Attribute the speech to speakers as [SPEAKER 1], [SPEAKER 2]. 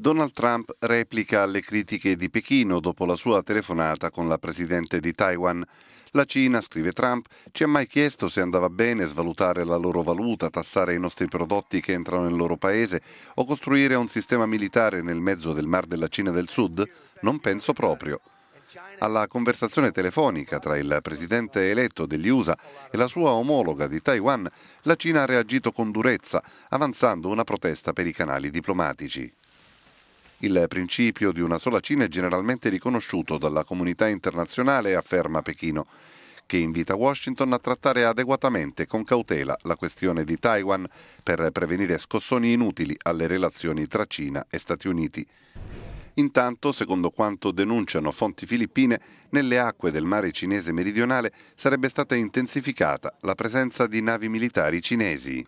[SPEAKER 1] Donald Trump replica alle critiche di Pechino dopo la sua telefonata con la presidente di Taiwan. La Cina, scrive Trump, ci ha mai chiesto se andava bene svalutare la loro valuta, tassare i nostri prodotti che entrano nel loro paese o costruire un sistema militare nel mezzo del Mar della Cina del Sud? Non penso proprio. Alla conversazione telefonica tra il presidente eletto degli USA e la sua omologa di Taiwan, la Cina ha reagito con durezza, avanzando una protesta per i canali diplomatici. Il principio di una sola Cina è generalmente riconosciuto dalla comunità internazionale, afferma Pechino, che invita Washington a trattare adeguatamente con cautela la questione di Taiwan per prevenire scossoni inutili alle relazioni tra Cina e Stati Uniti. Intanto, secondo quanto denunciano fonti filippine, nelle acque del mare cinese meridionale sarebbe stata intensificata la presenza di navi militari cinesi.